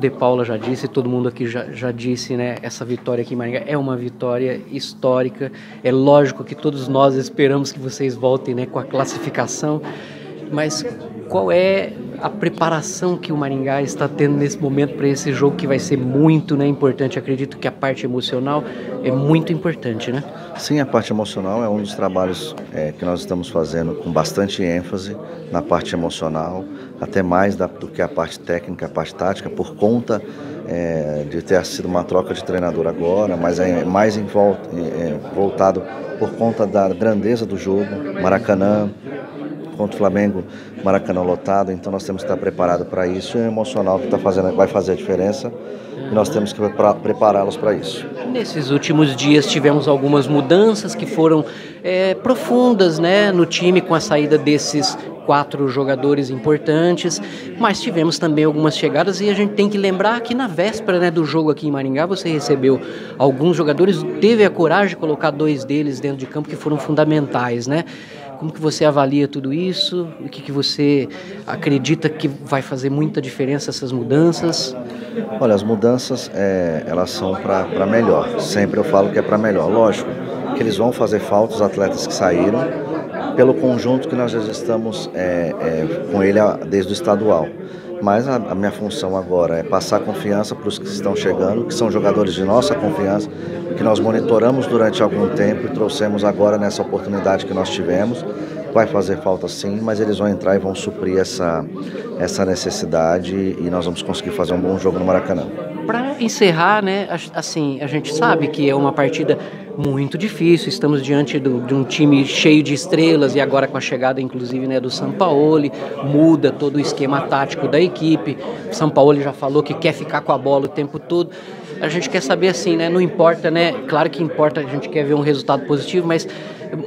De Paula já disse, todo mundo aqui já, já disse, né? Essa vitória aqui em Maringá é uma vitória histórica. É lógico que todos nós esperamos que vocês voltem né, com a classificação, mas qual é a preparação que o Maringá está tendo nesse momento para esse jogo que vai ser muito né, importante? Acredito que a parte emocional é muito importante, né? Sim, a parte emocional é um dos trabalhos é, que nós estamos fazendo com bastante ênfase na parte emocional, até mais da, do que a parte técnica, a parte tática, por conta é, de ter sido uma troca de treinador agora, mas é mais em volta, é, voltado por conta da grandeza do jogo, Maracanã, contra o Flamengo, Maracanã lotado, então nós temos que estar preparados para isso e o emocional que tá fazendo, vai fazer a diferença e nós temos que prepará-los para isso. Nesses últimos dias tivemos algumas mudanças que foram é, profundas né, no time com a saída desses quatro jogadores importantes, mas tivemos também algumas chegadas e a gente tem que lembrar que na véspera né, do jogo aqui em Maringá você recebeu alguns jogadores, teve a coragem de colocar dois deles dentro de campo que foram fundamentais, né? Como que você avalia tudo isso? O que, que você acredita que vai fazer muita diferença essas mudanças? Olha, as mudanças é, elas são para melhor. Sempre eu falo que é para melhor. Lógico que eles vão fazer falta os atletas que saíram pelo conjunto que nós estamos é, é, com ele desde o estadual. Mas a, a, minha função agora é passar confiança para os que estão chegando, que são jogadores de nossa confiança, que nós monitoramos durante algum tempo e trouxemos agora nessa oportunidade que nós tivemos. Vai fazer falta sim, mas eles vão entrar e vão suprir essa, essa necessidade e nós vamos conseguir fazer um bom jogo no Maracanã. Para encerrar, né, assim, a gente sabe que é uma partida muito difícil. Estamos diante do, de um time cheio de estrelas e agora com a chegada, inclusive, né, do Sampaoli, muda todo o esquema tático da equipe. Sampaoli já falou que quer ficar com a bola o tempo todo. A gente quer saber assim, né? Não importa, né? Claro que importa, a gente quer ver um resultado positivo, mas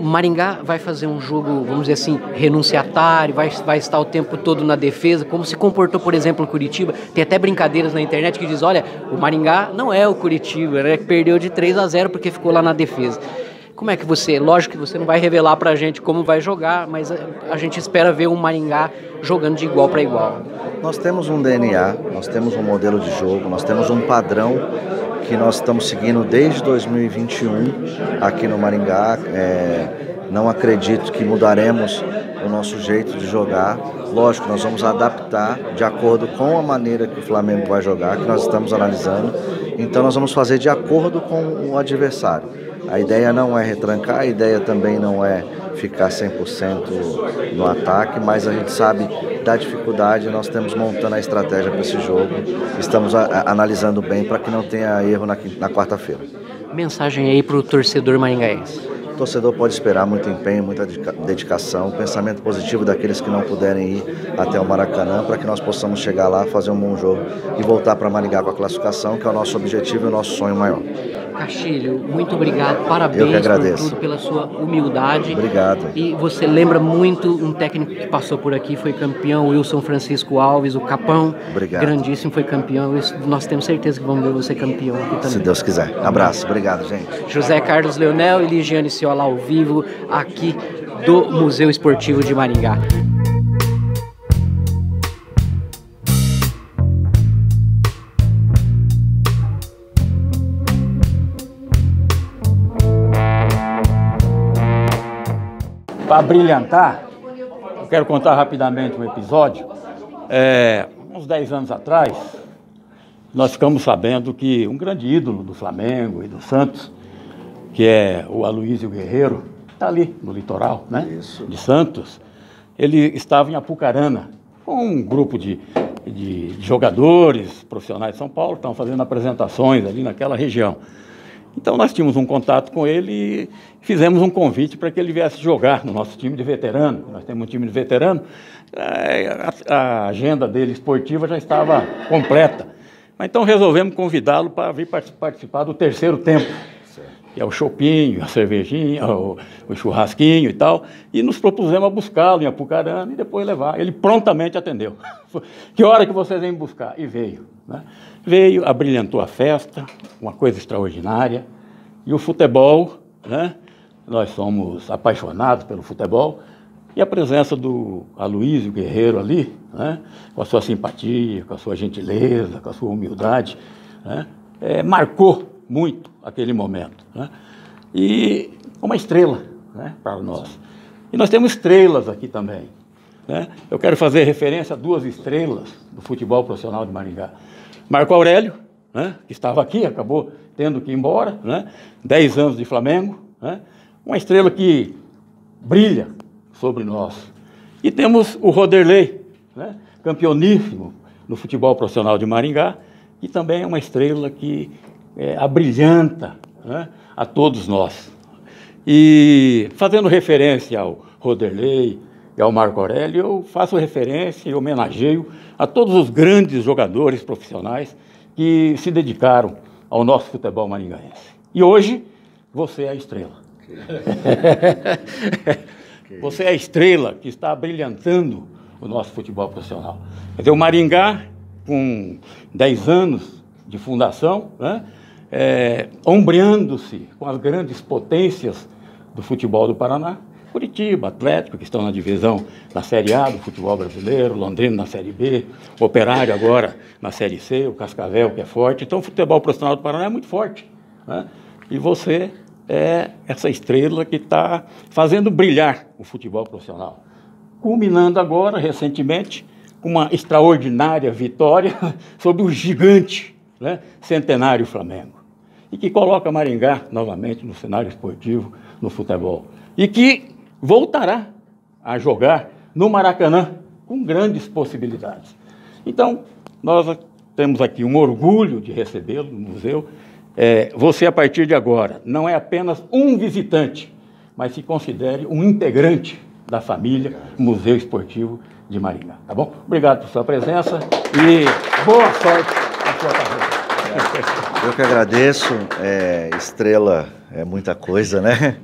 Maringá vai fazer um jogo, vamos dizer assim, renunciatário, vai, vai estar o tempo todo na defesa, como se comportou, por exemplo, no Curitiba. Tem até brincadeiras na internet que diz, olha, o Maringá não é o Curitiba, né? Perdeu de 3 a 0 porque ficou lá na defesa. Como é que você, lógico que você não vai revelar pra gente como vai jogar, mas a, a gente espera ver o Maringá jogando de igual para igual. Nós temos um DNA, nós temos um modelo de jogo, nós temos um padrão que nós estamos seguindo desde 2021 aqui no Maringá. É, não acredito que mudaremos o nosso jeito de jogar. Lógico, nós vamos adaptar de acordo com a maneira que o Flamengo vai jogar, que nós estamos analisando. Então nós vamos fazer de acordo com o adversário. A ideia não é retrancar, a ideia também não é ficar 100% no ataque, mas a gente sabe da dificuldade, nós temos montando a estratégia para esse jogo, estamos a, a, analisando bem para que não tenha erro na, na quarta-feira. Mensagem aí para o torcedor maringaense. O torcedor pode esperar muito empenho, muita dedicação, pensamento positivo daqueles que não puderem ir até o Maracanã, para que nós possamos chegar lá, fazer um bom jogo e voltar para Maringá com a classificação, que é o nosso objetivo e o nosso sonho maior. Castilho, muito obrigado, parabéns por tudo, pela sua humildade. Obrigado. E você lembra muito um técnico que passou por aqui, foi campeão, Wilson Francisco Alves, o Capão. Obrigado. Grandíssimo, foi campeão. Nós temos certeza que vamos ver você campeão aqui também. Se Deus quiser. Abraço, obrigado, gente. José Carlos Leonel e Ligiane Ciola ao vivo aqui do Museu Esportivo de Maringá. Para brilhantar, eu quero contar rapidamente um episódio. É, uns 10 anos atrás, nós ficamos sabendo que um grande ídolo do Flamengo e do Santos, que é o Aloysio Guerreiro, está ali no litoral né, Isso. de Santos, ele estava em Apucarana com um grupo de, de, de jogadores profissionais de São Paulo, estavam fazendo apresentações ali naquela região. Então nós tínhamos um contato com ele e fizemos um convite para que ele viesse jogar no nosso time de veterano. Nós temos um time de veterano, é, a, agenda dele esportiva já estava completa. Mas então resolvemos convidá-lo para vir participar do terceiro tempo, que é o chopinho, a cervejinha, o, o churrasquinho e tal. E nos propusemos a buscá-lo em Apucarana e depois levar. Ele prontamente atendeu. que hora que vocês vêm buscar? E veio. Né? Veio, abrilhantou a festa, uma coisa extraordinária. E o futebol, né? nós somos apaixonados pelo futebol, E a presença do Aloysio Guerreiro ali, né, com a sua simpatia, com a sua gentileza, com a sua humildade, né, é, marcou muito aquele momento. Né, e uma estrela né, para nós. E nós temos estrelas aqui também. Né? Eu quero fazer referência a duas estrelas do futebol profissional de Maringá. Marco Aurélio, né, que estava aqui, acabou tendo que ir embora, né, 10 anos de Flamengo, né, uma estrela que brilha sobre nós. E temos o Roderley, né, campeoníssimo no futebol profissional de Maringá, e também é uma estrela que é, abrilhanta né, a todos nós. E fazendo referência ao Roderley e ao Marco Aurélio, eu faço referência e homenageio a todos os grandes jogadores profissionais que se dedicaram ao nosso futebol maringaense. E hoje, você é a estrela. você é a estrela que está brilhantando o nosso futebol profissional. Quer dizer, o Maringá, com 10 anos de fundação, né, é, ombreando-se com as grandes potências do futebol do Paraná, Curitiba, Atlético, que estão na divisão da Série A do futebol brasileiro, Londrina na Série B, Operário agora na Série C, o Cascavel, que é forte. Então, o futebol profissional do Paraná é muito forte. Né? E você é essa estrela que está fazendo brilhar o futebol profissional. Culminando agora, recentemente, com uma extraordinária vitória sobre o gigante né, centenário Flamengo. E que coloca Maringá novamente no cenário esportivo, no futebol. E que voltará a jogar no Maracanã com grandes possibilidades. Então, nós temos aqui um orgulho de recebê-lo no museu. É, você, a partir de agora, não é apenas um visitante, mas se considere um integrante da família Museu Esportivo de Maringá. Tá bom? Obrigado por sua presença e boa sorte na sua carreira. Eu que agradeço. É, estrela é muita coisa, né?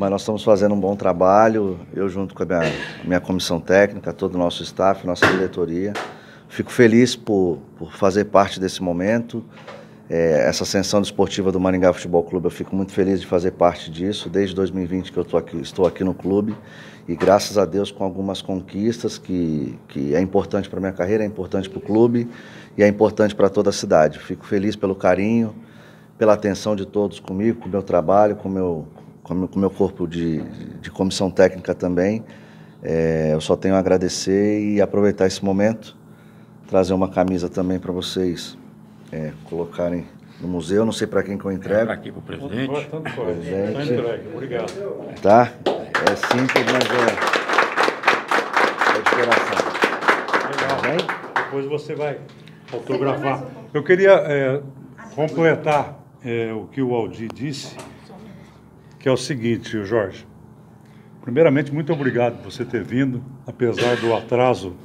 Mas nós estamos fazendo um bom trabalho, eu junto com a minha, minha comissão técnica, todo o nosso staff, nossa diretoria. Fico feliz por, por fazer parte desse momento. É, essa ascensão desportiva do Maringá Futebol Clube, eu fico muito feliz de fazer parte disso, desde 2020 que eu aqui, estou aqui no clube, e graças a Deus com algumas conquistas que, que é importante para a minha carreira, é importante para o clube e é importante para toda a cidade. Fico feliz pelo carinho, pela atenção de todos comigo, com o meu trabalho, com o meu, com o meu corpo de, de comissão técnica também. É, eu só tenho a agradecer e aproveitar esse momento, trazer uma camisa também para vocês é, colocarem no museu. Não sei para quem que eu entrego. É aqui, para o presidente. Tanto presidente. Tá entregue, obrigado. Tá? É simples, mas é, é de coração. Legal. Tá Depois você vai autografar. Eu queria é, completar é, o que o Aldi disse que é o seguinte, Jorge. Primeiramente, muito obrigado por você ter vindo, apesar do atraso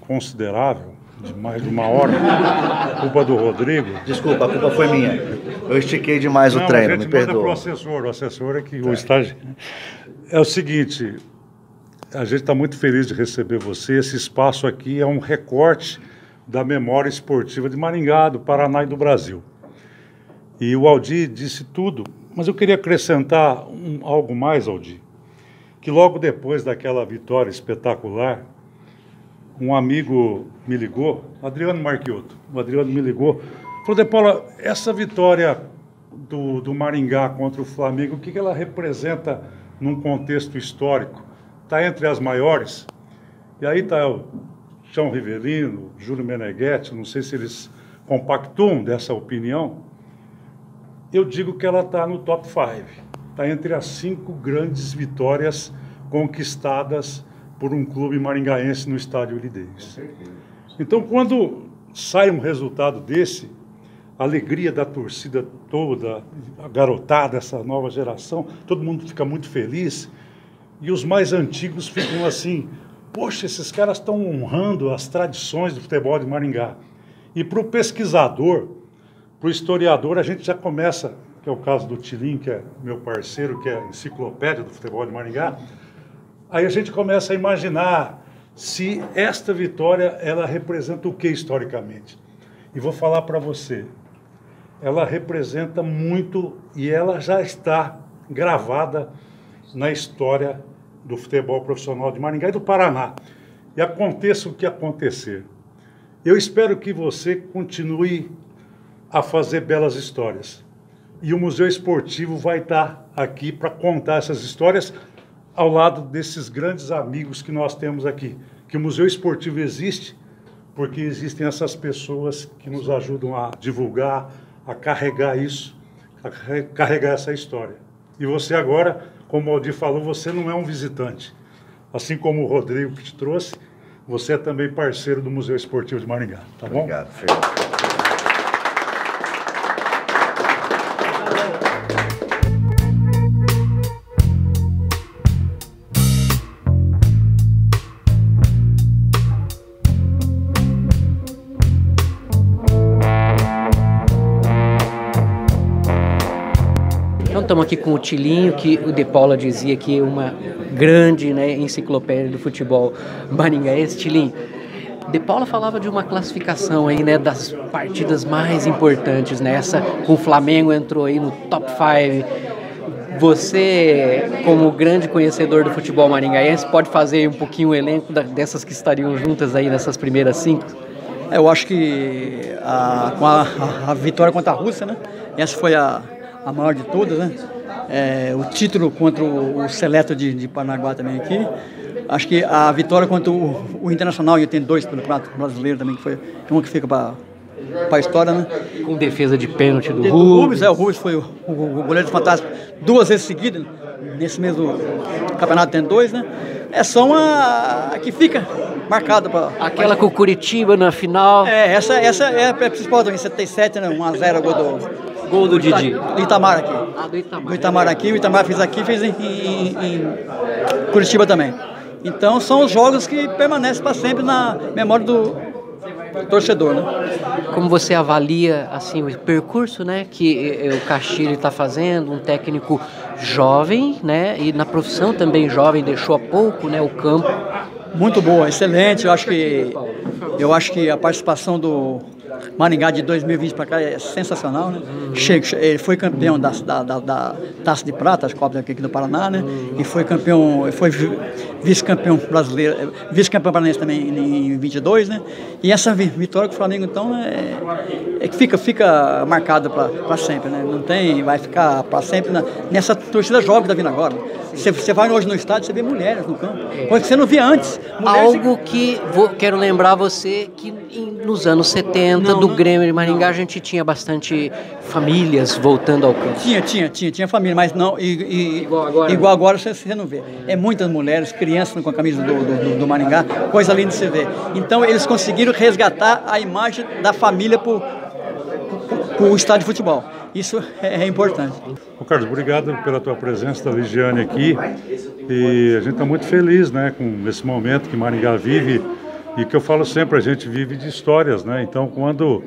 considerável, de mais de uma hora, culpa do Rodrigo. Desculpa, a culpa foi minha. Eu estiquei demais Não, o treino, me perdoa. para o assessor, o assessor é que tá. o estágio... É o seguinte, a gente está muito feliz de receber você. Esse espaço aqui é um recorte da memória esportiva de Maringá, do Paraná e do Brasil. E o Aldi disse tudo mas eu queria acrescentar um, algo mais, Aldi, que logo depois daquela vitória espetacular, um amigo me ligou, Adriano Marquiotto, o Adriano me ligou, falou, De Paula, essa vitória do, do Maringá contra o Flamengo, o que, que ela representa num contexto histórico? Está entre as maiores? E aí está o Chão Rivelino, Júlio Meneghetti, não sei se eles compactuam dessa opinião, eu digo que ela está no top 5. Está entre as cinco grandes vitórias conquistadas por um clube maringaense no estádio Davis. Então, quando sai um resultado desse, a alegria da torcida toda, a garotada, essa nova geração, todo mundo fica muito feliz. E os mais antigos ficam assim: poxa, esses caras estão honrando as tradições do futebol de Maringá. E para o pesquisador, para o historiador, a gente já começa, que é o caso do Tilim, que é meu parceiro, que é enciclopédia do futebol de Maringá, aí a gente começa a imaginar se esta vitória ela representa o que historicamente. E vou falar para você, ela representa muito e ela já está gravada na história do futebol profissional de Maringá e do Paraná. E aconteça o que acontecer. Eu espero que você continue a fazer belas histórias. E o Museu Esportivo vai estar aqui para contar essas histórias ao lado desses grandes amigos que nós temos aqui. Que o Museu Esportivo existe porque existem essas pessoas que nos ajudam a divulgar, a carregar isso, a carregar essa história. E você agora, como o Aldir falou, você não é um visitante. Assim como o Rodrigo que te trouxe, você é também parceiro do Museu Esportivo de Maringá, tá bom? Obrigado. Estamos aqui com o Tilinho, que o De Paula dizia que é uma grande né, enciclopédia do futebol maringaense. Tilinho, De Paula falava de uma classificação aí, né, das partidas mais importantes nessa. o Flamengo entrou aí no top 5. Você, como grande conhecedor do futebol maringaense, pode fazer um pouquinho o elenco dessas que estariam juntas aí nessas primeiras cinco? É, eu acho que a, com a, a, a vitória contra a Rússia, né? Essa foi a, a maior de todas, né? É, o título contra o, o Seleto de, de Paranaguá também aqui. Acho que a vitória contra o, o Internacional, e tem dois pelo prato brasileiro também, que foi uma que fica para para a história, né? Com defesa de pênalti do, do Rubens. Rubens. É, o Rubens foi o, o, goleiro fantástico duas vezes seguidas, nesse mesmo campeonato tem dois, né? É só uma que fica marcada para aquela com o Curitiba na final. É, essa essa é a principal também, 77, né? 1 a 0 gol do Gol do Didi. Do Itamar aqui. Ah, do Itamar. Do Itamar aqui, o Itamar fez aqui, fez em, em, em Curitiba também. Então são os jogos que permanecem para sempre na memória do torcedor, né? Como você avalia assim o percurso, né, que o Castilho está fazendo, um técnico jovem, né, e na profissão também jovem, deixou há pouco, né, o campo. Muito boa, excelente. Eu acho que eu acho que a participação do Maringá de 2020 para cá é sensacional, né? Ele foi campeão da, da, da, da, Taça de Prata, as Copas aqui do Paraná, né? E foi campeão, foi vice-campeão brasileiro, vice-campeão paranaense também em 22, né? E essa vitória com o Flamengo, então, é, é que fica, fica marcada para sempre, né? Não tem, vai ficar para sempre na, nessa torcida jovem que está vindo agora. Você, você vai hoje no estádio, você vê mulheres no campo, coisa que você não via antes. Mulheres Algo que, vou, quero lembrar você, que nos anos 70, não, do não, Grêmio de Maringá, não. a gente tinha bastante famílias voltando ao campo. Tinha, tinha, tinha, tinha família, mas não, e, e, igual agora, igual agora você, você não vê. É muitas mulheres, crianças com a camisa do, do, do Maringá, coisa linda de se ver. Então eles conseguiram resgatar a imagem da família para o estádio de futebol. Isso é, é importante. Ô Carlos, obrigado pela tua presença, da Ligiane aqui. E a gente está muito feliz né, com esse momento que Maringá vive e que eu falo sempre, a gente vive de histórias, né? Então, quando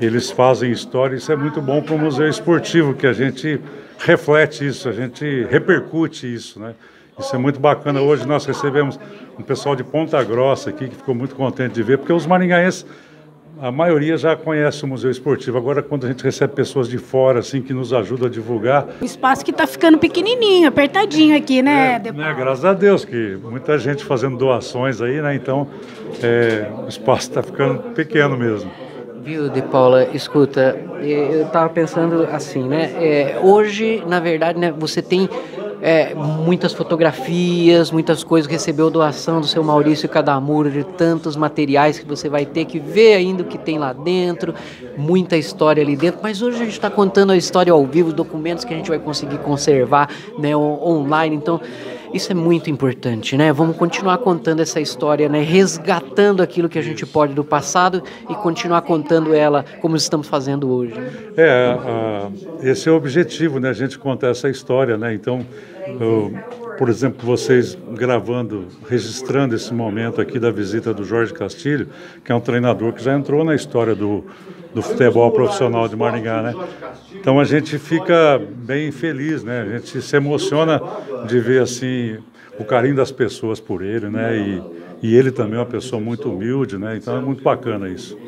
eles fazem história, isso é muito bom para o Museu Esportivo, que a gente reflete isso, a gente repercute isso, né? Isso é muito bacana. Hoje nós recebemos um pessoal de Ponta Grossa aqui que ficou muito contente de ver, porque os maringaenses a maioria já conhece o Museu Esportivo. Agora, quando a gente recebe pessoas de fora, assim, que nos ajudam a divulgar... O espaço que está ficando pequenininho, apertadinho aqui, né? É, né? Graças a Deus, que muita gente fazendo doações aí, né? Então, é, o espaço está ficando pequeno mesmo. Viu, De Paula, escuta, eu estava pensando assim, né? É, hoje, na verdade, né, você tem é, muitas fotografias, muitas coisas, recebeu doação do seu Maurício Cadamuro, de tantos materiais que você vai ter que ver ainda o que tem lá dentro, muita história ali dentro, mas hoje a gente está contando a história ao vivo, documentos que a gente vai conseguir conservar né, online, então isso é muito importante, né? Vamos continuar contando essa história, né? Resgatando aquilo que a gente pode do passado e continuar contando ela como estamos fazendo hoje. É, esse é o objetivo, né? A gente contar essa história, né? Então, por exemplo, vocês gravando, registrando esse momento aqui da visita do Jorge Castilho, que é um treinador que já entrou na história do, do futebol profissional de Maringá, né? Então a gente fica bem feliz, né? A gente se emociona de ver assim o carinho das pessoas por ele, né? E, e ele também é uma pessoa muito humilde, né? Então é muito bacana isso.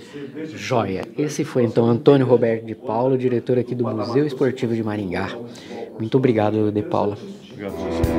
Joia. Esse foi então Antônio Roberto de Paulo, diretor aqui do Museu Esportivo de Maringá. Muito obrigado, De Paula. Obrigado.